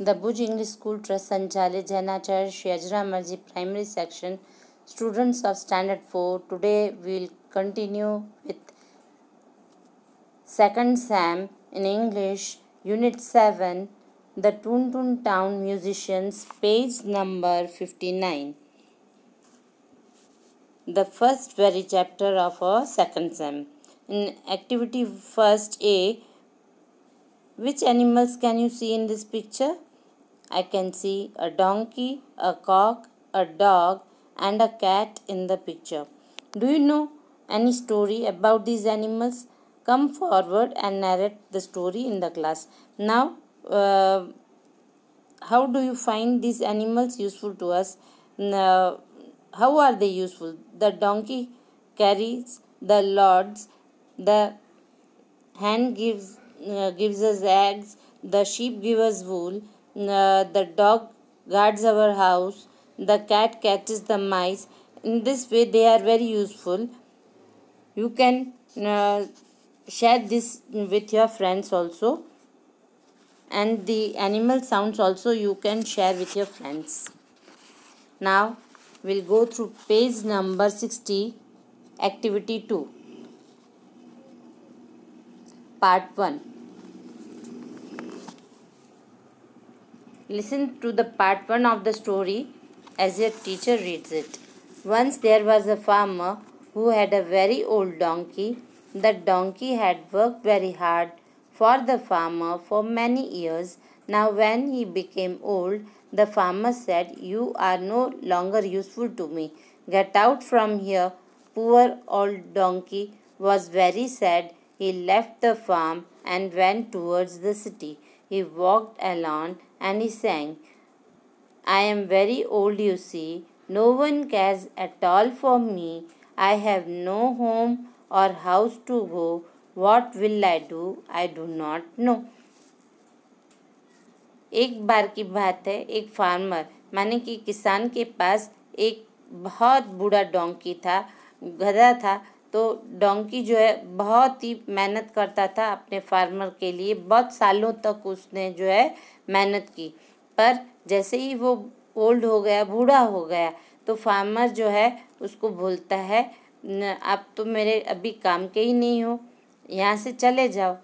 The Bhuj English School Trust Sanchalit Jainacharya Shri Marji Primary Section Students of Standard 4 Today we will continue with second Sam in English Unit 7 The Toon Toon Town Musicians page number 59 The first very chapter of our second Sam in activity first A which animals can you see in this picture I can see a donkey, a cock, a dog, and a cat in the picture. Do you know any story about these animals? Come forward and narrate the story in the class. Now, uh, how do you find these animals useful to us? Uh, how are they useful? The donkey carries the loads, the hen gives uh, gives us eggs, the sheep gives us wool, uh, the dog guards our house the cat catches the mice. In this way they are very useful. You can uh, share this with your friends also. And the animal sounds also you can share with your friends. Now we'll go through page number 60 activity 2 part 1 Listen to the part 1 of the story as your teacher reads it. Once there was a farmer who had a very old donkey. The donkey had worked very hard for the farmer for many years. Now, when he became old, the farmer said, You are no longer useful to me. Get out from here. Poor old donkey was very sad. He left the farm and went towards the city. He walked along and he sang, I am very old, you see. No one cares at all for me. I have no home or house to go. What will I do? I do not know. एक बार की बात है एक farmer माने कि किसान के पास एक बहुत बूढ़ा डोंकी था गधा था तो डोंकी जो है बहुत ही मेहनत करता था अपने फार्मर के लिए। बहुत सालों तक उसने जो है मेहनत की। पर जैसे ही वो ओल्ड हो गया, बूढ़ा हो गया तो फार्मर जो है उसको बोलता है आप तो मेरे अभी काम के ही नहीं हो, यहाँ से चले जाओ।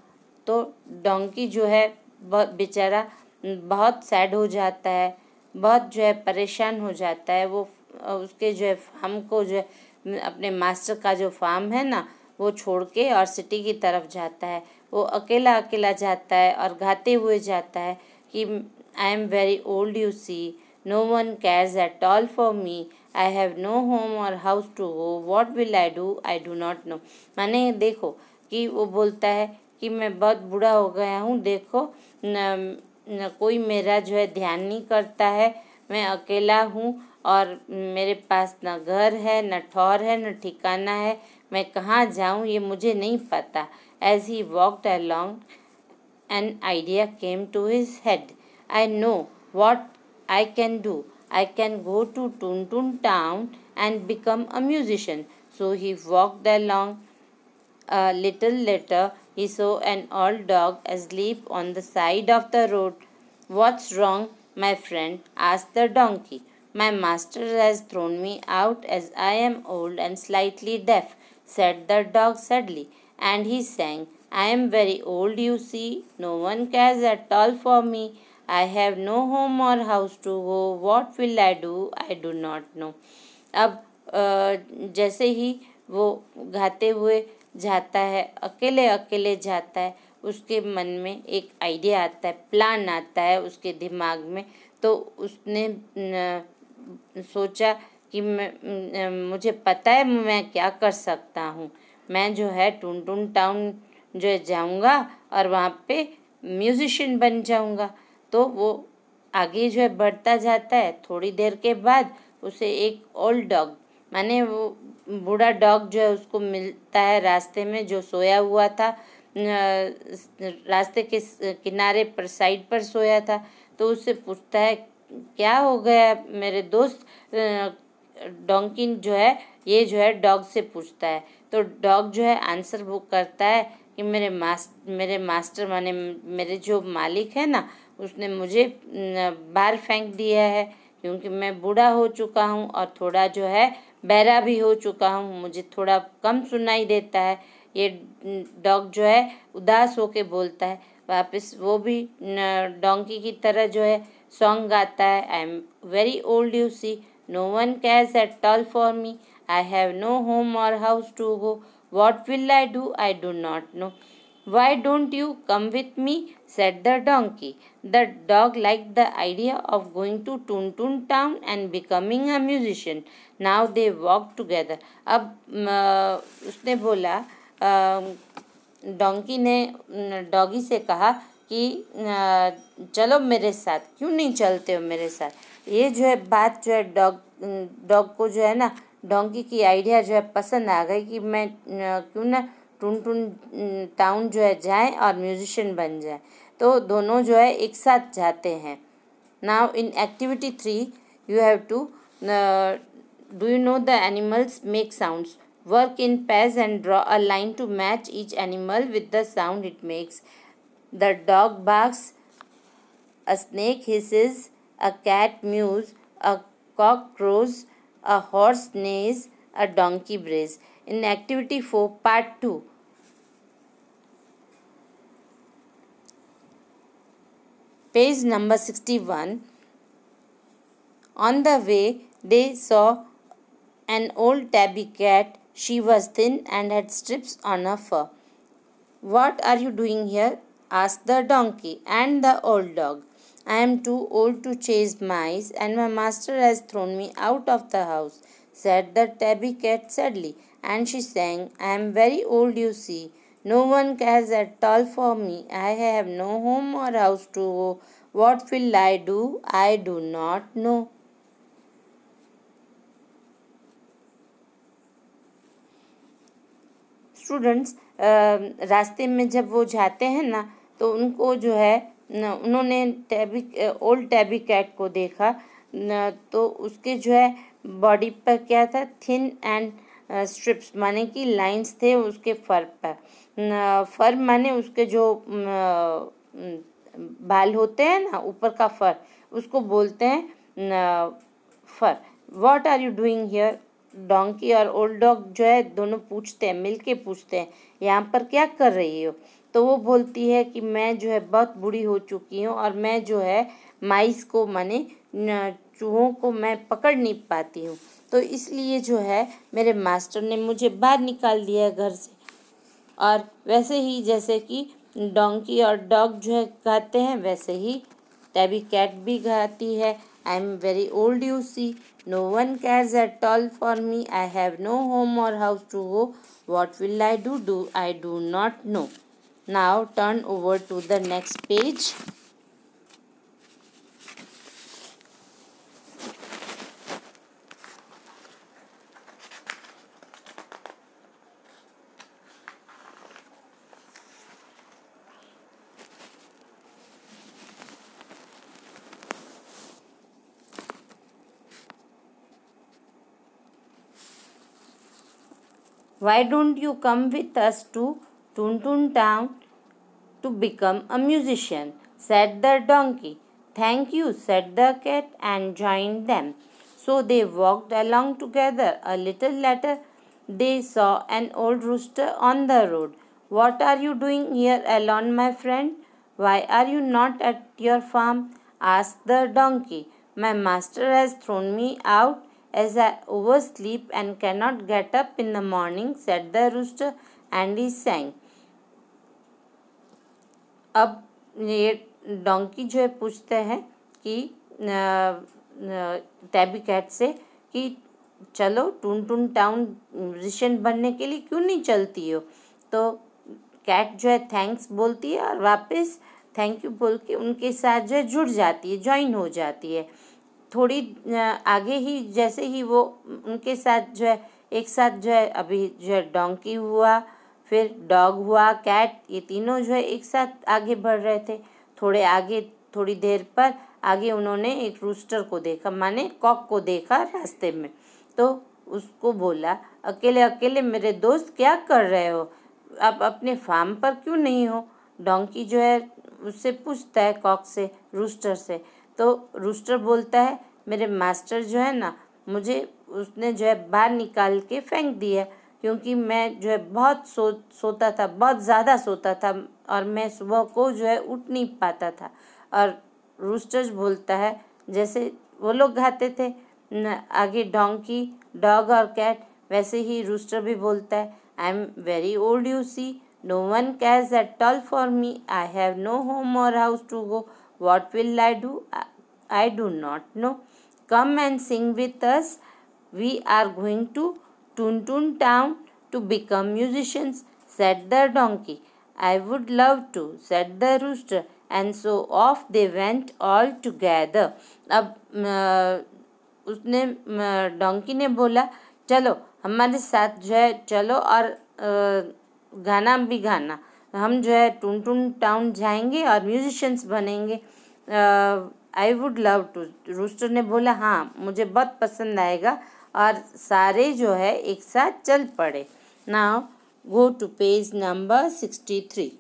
तो डोंकी जो है बेचारा बहुत सैड हो जाता है, बहुत जो है परेशान हो जाता है। वो, उसके जो है फार्म को जो है अपने मास्टर का जो फार्म है ना वो छोड़ के और सिटी की तरफ़ जाता है। वो अकेला अकेला जाता है और गाते हुए जाता है कि I am very old you see no one cares at all for me I have no home or house to go what will I do I do not know मैंने देखो कि वो बोलता है कि मैं बहुत बूढ़ा हो गया हूँ देखो न, न कोई मेरा जो है ध्यान नहीं करता है मैं अकेला हूँ और मेरे पास ना घर है, ना ठौर है, ना ठिकाना है। मैं कहाँ जाऊँ ये मुझे नहीं पता। As he walked along an idea came to his head I know what I can do I can go to Toon Toon Town and become a musician so he walked along little later he saw an old dog asleep on the side of the road what's wrong my friend आज the donkey My master has thrown me out as I am old and slightly deaf, said the dog sadly, and he sang, I am very old, you see. No one cares at all for me. I have no home or house to go. What will I do? I do not know. अब जैसे ही वो गाते हुए जाता है अकेले अकेले जाता है उसके मन में एक आइडिया आता है प्लान आता है उसके दिमाग में तो उसने सोचा कि मैं मुझे पता है मैं क्या कर सकता हूँ। मैं जो है टून टून टाउन जो है जाऊँगा और वहाँ पे म्यूज़िशियन बन जाऊँगा। तो वो आगे जो है बढ़ता जाता है। थोड़ी देर के बाद उसे एक ओल्ड डॉग माने वो बूढ़ा डॉग जो है उसको मिलता है रास्ते में जो सोया हुआ था रास्ते के किनारे पर साइड पर सोया था। तो उससे पूछता है क्या हो गया? मेरे दोस्त डोंकिन जो है, ये जो है डॉग से पूछता है। तो डॉग जो है आंसर बुक करता है कि मेरे मास, मेरे मास्टर माने मेरे जो मालिक है ना, उसने मुझे बाहर फेंक दिया है। क्योंकि मैं बूढ़ा हो चुका हूँ और थोड़ा जो है बहरा भी हो चुका हूँ, मुझे थोड़ा कम सुनाई देता है। ये डॉग जो है उदास होके बोलता है। वापस वो भी डोंकी की तरह जो है सॉन्ग गाता है. I am very old you see no one cares at all for me I have no home or house to go what will I do I do not know why don't you come with me said the donkey the dog like the idea of going to Toon Toon Town and becoming a musician now they walk together अब उसने बोला donkey ने doggy से कहा कि चलो मेरे साथ, क्यों नहीं चलते हो मेरे साथ? ये जो है बात जो है डॉग डॉग को जो है ना डोंकी की आइडिया जो है पसंद आ गई कि मैं क्यों ना टून टून, टाउन जो है जाए और म्यूजिशियन बन जाए। तो दोनों जो है एक साथ जाते हैं। Now in activity three, you have to do you know the animals make sounds? Work in pairs and draw a line to match each animal with the sound it makes. The dog barks, a snake hisses, a cat mews, a cock crows, a horse neighs, a donkey brays. In activity 4, part 2. Page number 61. On the way, they saw an old tabby cat. She was thin and had strips on her fur. What are you doing here? asked the donkey and the old dog i am too old to chase mice and my master has thrown me out of the house said the tabby cat sadly and she sang, I am very old, you see. No one cares at all for me. I have no home or house to go. What will I do? I do not know. Students रास्ते में जब वो जाते हैं ना तो उनको जो है उन्होंने टैबी ओल्ड टैबी कैट को देखा तो उसके जो है बॉडी पर क्या था थिन एंड स्ट्रिप्स माने कि लाइंस थे उसके फर पर। फर माने उसके जो बाल होते हैं ना, ऊपर का फर, उसको बोलते हैं purr. What are you doing here donkey और ओल्ड डॉग जो है, दोनों पूछते हैं मिल के पूछते हैं, यहाँ पर क्या कर रही हो? तो वो बोलती है कि मैं जो है बहुत बूढ़ी हो चुकी हूँ और मैं जो है माइस को माने चूहों को मैं पकड़ नहीं पाती हूँ। तो इसलिए जो है मेरे मास्टर ने मुझे बाहर निकाल दिया घर से। और वैसे ही जैसे कि डोंकी और डॉग जो है गाते हैं, वैसे ही टैबी कैट भी गाती है। I am very old, you see. No one cares at all for me. I have no home or house to go. What will I do? Do I do not know. Now turn over to the next page. Why don't you come with us to Tuntun town to become a musician? said the donkey. Thank you, said the cat and joined them. So they walked along together. A little later, they saw an old rooster on the road. What are you doing here alone, my friend? Why are you not at your farm? asked the donkey. My master has thrown me out as I oversleep and cannot get up in the morning, said the rooster, and he sang. अब ये donkey जो है पूछते हैं कि tabby cat से कि चलो टून टून टाउन म्यूजिशियन बनने के लिए क्यों नहीं चलती हो? तो कैट जो है थैंक्स बोलती है और वापस थैंक यू बोल के उनके साथ जो है जुड़ जाती है ज्वाइन हो जाती है। थोड़ी आगे ही जैसे ही वो उनके साथ जो है, एक साथ जो है अभी जो है डोंकी हुआ फिर डॉग हुआ, कैट, ये तीनों जो है एक साथ आगे बढ़ रहे थे। थोड़े आगे, थोड़ी देर पर आगे उन्होंने एक रूस्टर को देखा, माने कॉक को देखा रास्ते में। तो उसको बोला, अकेले अकेले मेरे दोस्त क्या कर रहे हो? आप अपने फार्म पर क्यों नहीं हो? डोंकी जो है उससे पूछता है कॉक से रूस्टर से। तो रूस्टर बोलता है, मेरे मास्टर जो है ना, मुझे, उसने जो है बाहर निकाल के फेंक दिया क्योंकि मैं जो है बहुत सो, सोता था, बहुत ज़्यादा सोता था और मैं सुबह को जो है उठ नहीं पाता था। और रूस्टर्स बोलता है, जैसे वो लोग गाते थे आगे डोंकी डॉग और कैट वैसे ही रूस्टर भी बोलता है I am very old you see no one cares at all for me I have no home or house to go what will I do I do not know come and sing with us we are going to Toon Town to become musicians, said the donkey. I would love to said the rooster. And so off they went all together. अब उसने donkey ने बोला, चलो, हमारे साथ जो है, चलो और गाना भी गाना। हम जो है, टून टून टाउन जाएँगे और म्यूजिशंस बनेंगे। I would love to rooster ने बोला हाँ मुझे बहुत पसंद आएगा। और सारे जो है एक साथ चल पड़े। Now go to page number sixty three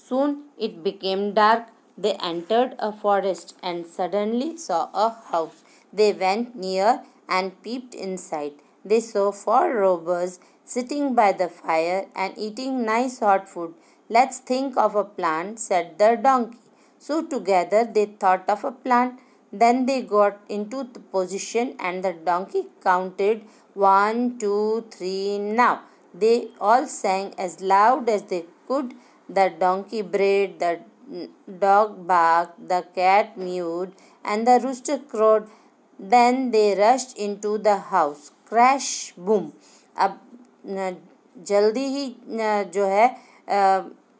soon it became dark they entered a forest and suddenly saw a house they went near and peeped inside they saw four robbers sitting by the fire and eating nice hot food let's think of a plan said the donkey So together they thought of a plan. Then they got into the position and the donkey counted one, two, three, now. They all sang as loud as they could the donkey brayed, the dog barked, the cat mewed, and the rooster crowed. Then they rushed into the house. Crash, boom. अब जल्दी ही जो है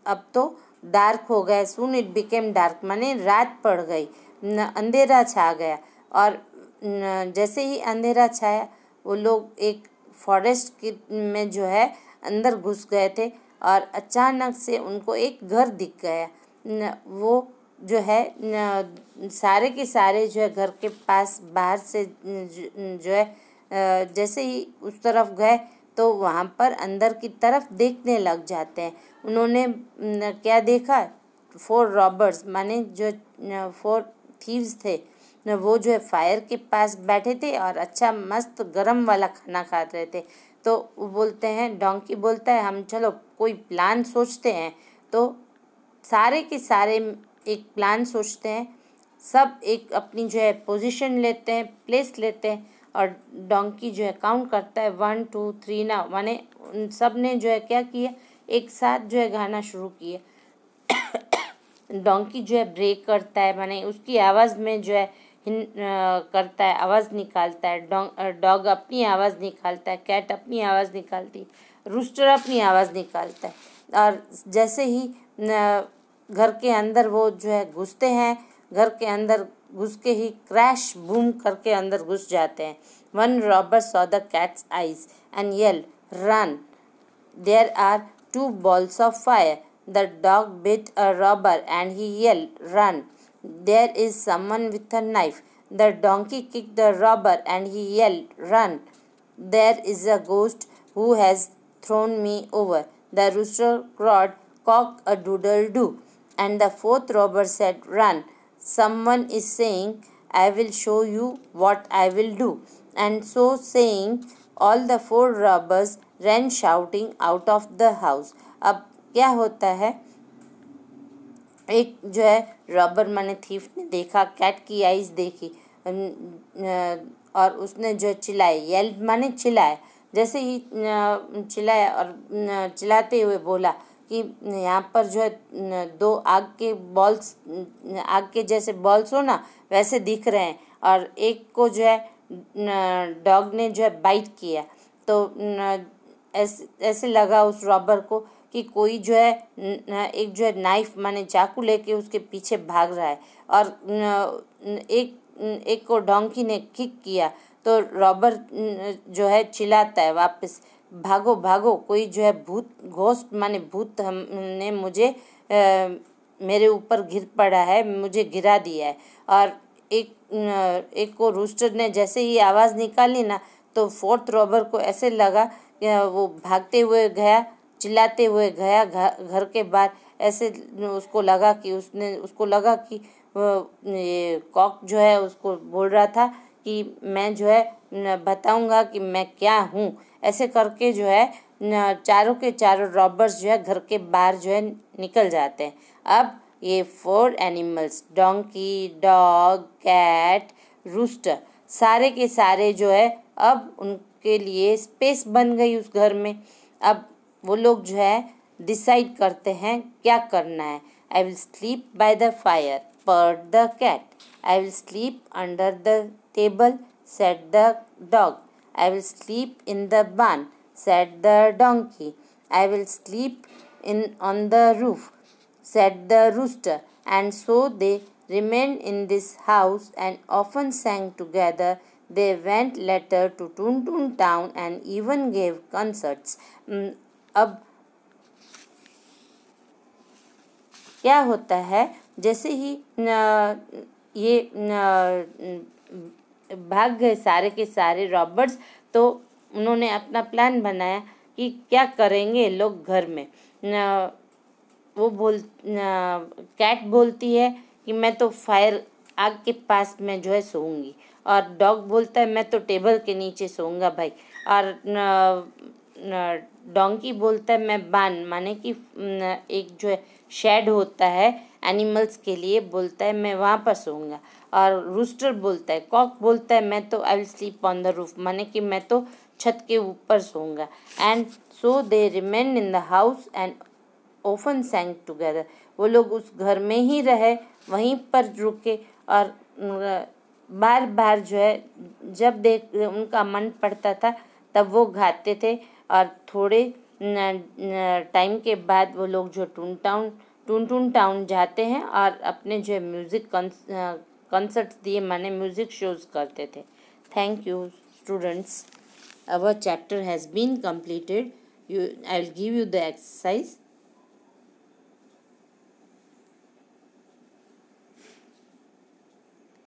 अब तो dark हो गया सुन it became dark माने रात पड़ गई अंधेरा छा गया। और जैसे ही अंधेरा छाया, वो लोग एक फॉरेस्ट के, में जो है, अंदर घुस गए थे और अचानक से उनको एक घर दिख गया। वो जो है सारे के सारे जो है, घर के पास, बाहर से जो है जैसे ही उस तरफ़ गए तो वहाँ पर अंदर की तरफ़ देखने लग जाते हैं। उन्होंने क्या देखा? फोर रॉबर्स माने जो फोर थीव्स थे। वो जो है फायर के पास बैठे थे और अच्छा मस्त गरम वाला खाना खा रहे थे। तो वो बोलते हैं डोंकी बोलता है, हम चलो, कोई प्लान सोचते हैं। तो सारे के सारे एक प्लान सोचते हैं। सब एक अपनी जो है पोजीशन लेते हैं प्लेस लेते हैं। और डोंकी जो है काउंट करता है. वन टू थ्री ना माने सबने जो है क्या किया? एक साथ जो है गाना शुरू किया। डोंकी जो है ब्रेक करता है माने उसकी आवाज़ में जो है हिन आ, करता है आवाज़ निकालता है. डॉग अपनी आवाज़ निकालता है कैट अपनी आवाज़ निकालती रूस्टर अपनी आवाज़ निकालता है. और जैसे ही घर के अंदर वो जो है घुसते हैं घर के अंदर घुस के ही क्रैश बूम करके अंदर घुस जाते हैं। One robber saw the cat's eyes and yell run there are two balls of fire the dog bit a robber and he yell run there is someone with a knife the donkey kick the robber and he yell run there is a ghost who has thrown me over the rooster crowed cock a doodle doo and the fourth robber said run Someone is saying, I will show you what I will do. And so saying, all the four robbers ran shouting out of the house. अब क्या होता है एक जो है robber माने thief ने देखा कैट की आइज़ देखी और उसने जो चिल्लाए यल माने चिल्लाए जैसे ही चिल्लाया और चिल्लाते हुए बोला कि यहाँ पर जो है दो आग के बॉल्स आग के जैसे बॉल्स हो ना, वैसे दिख रहे हैं। और एक को जो है डॉग ने जो है बाइट किया। तो ऐसे ऐसे लगा उस रॉबर को कि कोई जो है एक जो है नाइफ माने चाकू लेके उसके पीछे भाग रहा है। और एक एक को डोंकी ने किक किया। तो रॉबर जो है चिल्लाता है वापस। भागो भागो कोई जो है भूत घोस्ट माने भूत हमने मुझे आ, मेरे ऊपर गिर पड़ा है मुझे गिरा दिया है। और एक एक को रूस्टर ने जैसे ही आवाज़ निकाली ना तो फोर्थ रॉबर को ऐसे लगा वो भागते हुए गया चिल्लाते हुए गया घर के बाहर। ऐसे उसको लगा कि उसने उसको लगा कि ये कॉक जो है उसको बोल रहा था कि मैं जो है बताऊँगा कि मैं क्या हूँ। ऐसे करके जो है चारों के चारों रॉबर्स जो है, घर के बाहर जो है, निकल जाते हैं। अब ये four animals donkey dog cat rooster सारे के सारे जो है, अब उनके लिए स्पेस बन गई उस घर में। अब वो लोग जो है डिसाइड करते हैं क्या करना है। I will sleep by the fire purred the cat I will sleep under the table Said the dog I will sleep in the barn said the donkey I will sleep in on the roof said the rooster, and so they remained in this house and often sang together. They went later to Toon Toon Town and even gave concerts. अब क्या होता है जैसे ही न, ये न, भाग गए सारे के सारे रॉबर्ट्स तो उन्होंने अपना प्लान बनाया कि क्या करेंगे लोग घर में। वो बोल कैट बोलती है कि मैं तो फायर आग के पास में जो है सोऊँगी, और डॉग बोलता है मैं तो टेबल के नीचे सोऊँगा भाई, और डोंकी बोलता है मैं बान, माने कि एक जो है शेड होता है एनिमल्स के लिए बोलता है मैं वहाँ पर सोऊँगा। और रूस्टर बोलता है कॉक बोलता है, मैं तो I will sleep on the roof माने कि मैं तो छत के ऊपर सोऊँगा। And so they remain in the house and often sang together वो लोग उस घर में ही रहे, वहीं पर रुके और बार बार जो है, जब देख, उनका मन पड़ता था, तब वो गाते थे और थोड़े टाइम के बाद वो लोग जो Toon Town Toon Toon Town जाते हैं और अपने जो है म्यूज़िक कंसर्ट्स दिए, मैंने म्यूज़िक शोज़ करते थे। Thank you students our chapter has been completed you I will give you the exercise.